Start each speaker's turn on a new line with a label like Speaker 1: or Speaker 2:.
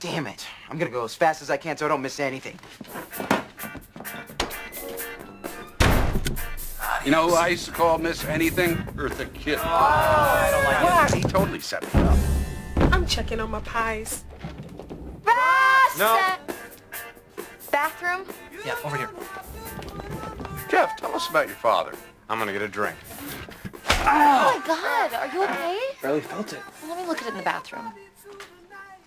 Speaker 1: Damn it. I'm gonna go as fast as I can so I don't miss anything.
Speaker 2: You know who I used to call Miss Anything? Eartha Kitt.
Speaker 3: Oh, I don't like What?
Speaker 2: He totally set me up.
Speaker 3: I'm checking on my pies.
Speaker 4: No. Bathroom?
Speaker 5: Yeah, over here.
Speaker 2: Jeff, tell us about your father.
Speaker 6: I'm gonna get a drink.
Speaker 4: Oh my god, are you okay?
Speaker 5: Barely felt it.
Speaker 4: Let me look at it in the bathroom.